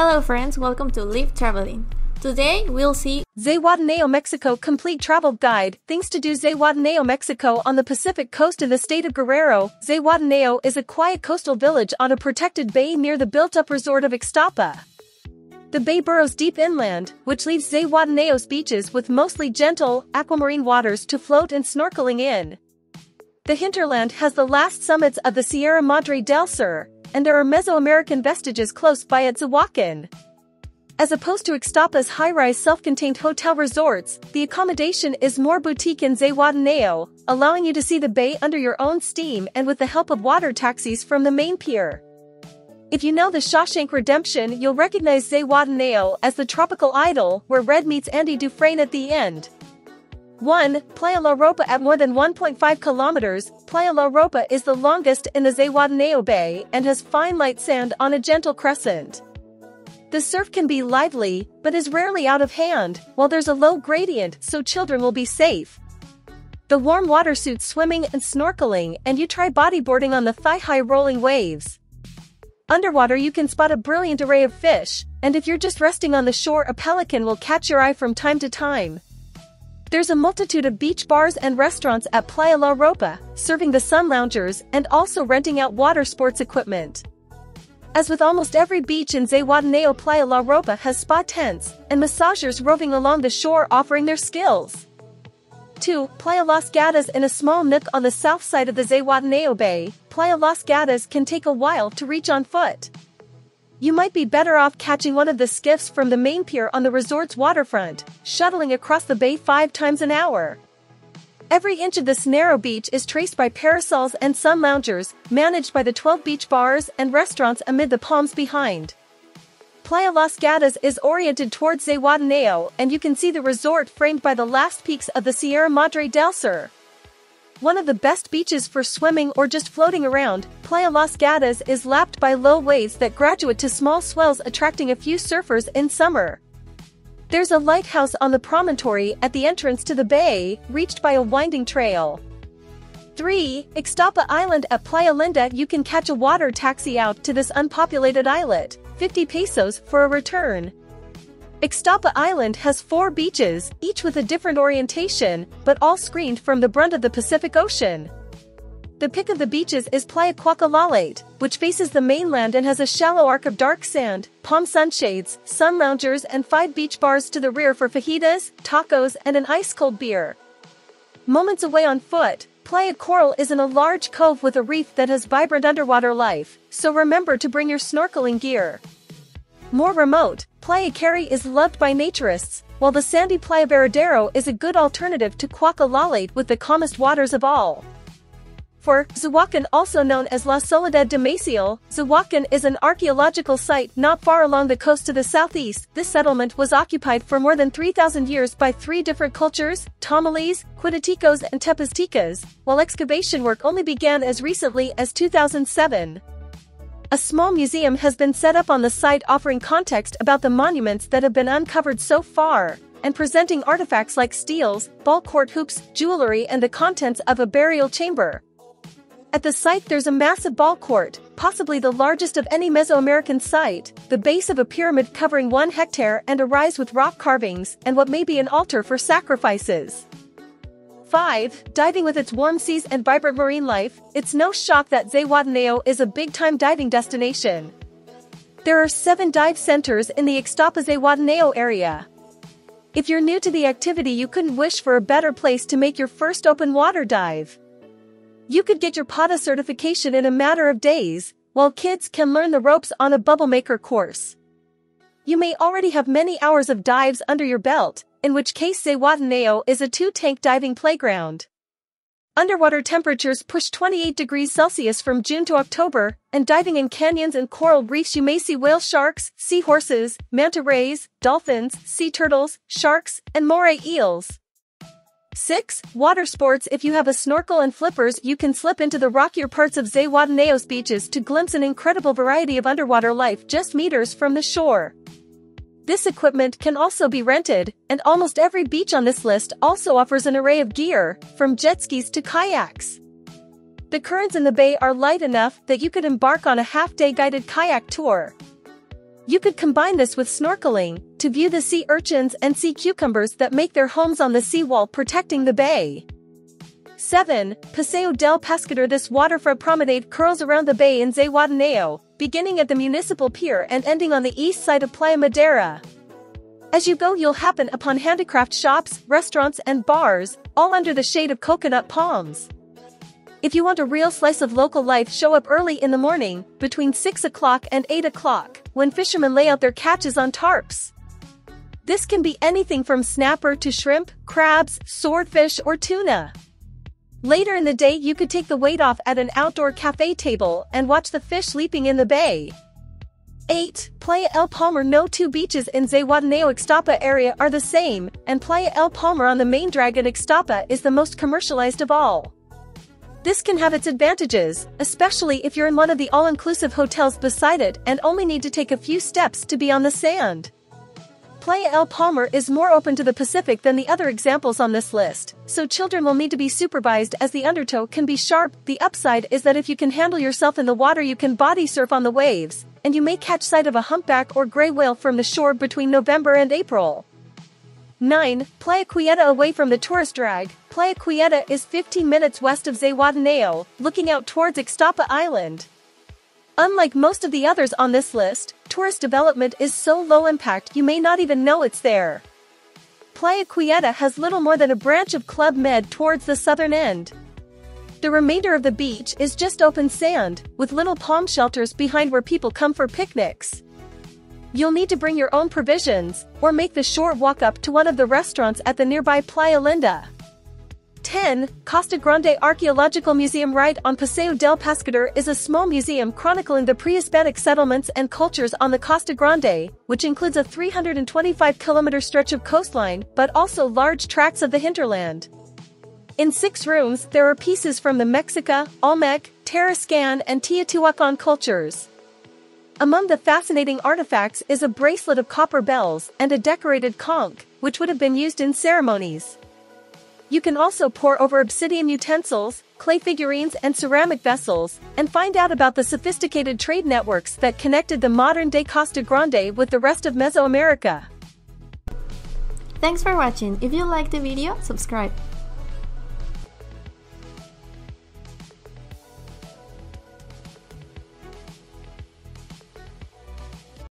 Hello friends, welcome to Live Traveling. Today we'll see Zihuatanejo, Mexico Complete Travel Guide, Things to Do Zihuatanejo, Mexico on the Pacific coast of the state of Guerrero. Zihuatanejo is a quiet coastal village on a protected bay near the built-up resort of Ixtapa. The bay burrows deep inland, which leaves Zihuatanejo's beaches with mostly gentle, aquamarine waters to float and snorkeling in. The hinterland has the last summits of the Sierra Madre del Sur, and there are Mesoamerican vestiges close by at Xihuacan. As opposed to Ixtapa's high-rise self-contained hotel resorts, the accommodation is more boutique in Zihuatanejo, allowing you to see the bay under your own steam and with the help of water taxis from the main pier. If you know the Shawshank Redemption, you'll recognize Zihuatanejo as the tropical idyll where Red meets Andy Dufresne at the end. 1. Playa La Ropa at more than 1.5 kilometers, Playa La Ropa is the longest in the Zihuatanejo Bay and has fine light sand on a gentle crescent. The surf can be lively, but is rarely out of hand, while there's a low gradient so children will be safe. The warm water suits swimming and snorkeling and you try bodyboarding on the thigh-high rolling waves. Underwater you can spot a brilliant array of fish, and if you're just resting on the shore a pelican will catch your eye from time to time. There's a multitude of beach bars and restaurants at Playa La Ropa, serving the sun loungers and also renting out water sports equipment. As with almost every beach in Zihuatanejo Playa La Ropa has spa tents and massagers roving along the shore offering their skills. 2. Playa Las Gatas in a small nook on the south side of the Zihuatanejo Bay, Playa Las Gatas can take a while to reach on foot. You might be better off catching one of the skiffs from the main pier on the resort's waterfront, shuttling across the bay five times an hour. Every inch of this narrow beach is traced by parasols and sun loungers, managed by the 12 beach bars and restaurants amid the palms behind. Playa Las Gatas is oriented towards Zihuatanejo and you can see the resort framed by the last peaks of the Sierra Madre del Sur. One of the best beaches for swimming or just floating around, Playa Las Gatas is lapped by low waves that graduate to small swells attracting a few surfers in summer. There's a lighthouse on the promontory at the entrance to the bay, reached by a winding trail. 3. Ixtapa Island at Playa Linda You can catch a water taxi out to this unpopulated islet, 50 pesos for a return. Ixtapa Island has four beaches, each with a different orientation, but all screened from the brunt of the Pacific Ocean. The pick of the beaches is Playa Cuachalalate, which faces the mainland and has a shallow arc of dark sand, palm sunshades, sun loungers and five beach bars to the rear for fajitas, tacos and an ice-cold beer. Moments away on foot, Playa Coral is in a large cove with a reef that has vibrant underwater life, so remember to bring your snorkeling gear. More remote, Playa Carey is loved by naturists, while the sandy Playa Varadero is a good alternative to Cuachalalate with the calmest waters of all. For Xihuacan also known as La Soledad de Maciel, Xihuacan is an archaeological site not far along the coast to the southeast. This settlement was occupied for more than 3,000 years by three different cultures, Tamales, Quittaticos and Tepaztecas, while excavation work only began as recently as 2007. A small museum has been set up on the site offering context about the monuments that have been uncovered so far, and presenting artifacts like steels, ball court hoops, jewelry and the contents of a burial chamber. At the site there's a massive ball court, possibly the largest of any Mesoamerican site, the base of a pyramid covering one hectare and a rise with rock carvings and what may be an altar for sacrifices. 5. Diving with its warm seas and vibrant marine life, it's no shock that Zihuatanejo is a big-time diving destination. There are seven dive centers in the Ixtapa Zihuatanejo area. If you're new to the activity you couldn't wish for a better place to make your first open water dive. You could get your PADI certification in a matter of days, while kids can learn the ropes on a bubble maker course. You may already have many hours of dives under your belt, in which case Zihuatanejo is a two-tank diving playground. Underwater temperatures push 28 degrees Celsius from June to October, and diving in canyons and coral reefs you may see whale sharks, seahorses, manta rays, dolphins, sea turtles, sharks, and moray eels. 6. Water sports If you have a snorkel and flippers you can slip into the rockier parts of Zihuatanejo's beaches to glimpse an incredible variety of underwater life just meters from the shore. This equipment can also be rented, and almost every beach on this list also offers an array of gear, from jet skis to kayaks. The currents in the bay are light enough that you could embark on a half-day guided kayak tour. You could combine this with snorkeling to view the sea urchins and sea cucumbers that make their homes on the seawall protecting the bay. 7. Paseo del Pescador This waterfront promenade curls around the bay in Zihuatanejo, beginning at the municipal pier and ending on the east side of Playa Madera. As you go you'll happen upon handicraft shops, restaurants and bars, all under the shade of coconut palms. If you want a real slice of local life show up early in the morning, between 6 o'clock and 8 o'clock, when fishermen lay out their catches on tarps. This can be anything from snapper to shrimp, crabs, swordfish or tuna. Later in the day you could take the weight off at an outdoor cafe table and watch the fish leaping in the bay. 8. Playa El Palmar No two beaches in Zihuatanejo Ixtapa area are the same, and Playa El Palmar on the main drag at Ixtapa is the most commercialized of all. This can have its advantages, especially if you're in one of the all-inclusive hotels beside it and only need to take a few steps to be on the sand. Playa El Palmar is more open to the Pacific than the other examples on this list, so children will need to be supervised as the undertow can be sharp. The upside is that if you can handle yourself in the water you can body surf on the waves, and you may catch sight of a humpback or gray whale from the shore between November and April. 9. Playa Quieta away from the tourist drag. Playa Quieta is 15 minutes west of Zihuatanejo, looking out towards Ixtapa Island. Unlike most of the others on this list, tourist development is so low impact you may not even know it's there. Playa Quieta has little more than a branch of Club Med towards the southern end. The remainder of the beach is just open sand, with little palm shelters behind where people come for picnics. You'll need to bring your own provisions, or make the short walk up to one of the restaurants at the nearby Playa Linda. 10. Costa Grande Archaeological Museum right on Paseo del Pescador is a small museum chronicling the pre-Hispanic settlements and cultures on the Costa Grande, which includes a 325-kilometer stretch of coastline, but also large tracts of the hinterland. In six rooms, there are pieces from the Mexica, Olmec, Tarascan, and Teotihuacan cultures. Among the fascinating artifacts is a bracelet of copper bells and a decorated conch, which would have been used in ceremonies. You can also pore over obsidian utensils, clay figurines and ceramic vessels, and find out about the sophisticated trade networks that connected the modern-day Costa Grande with the rest of Mesoamerica. Thanks for watching. If you liked the video, subscribe.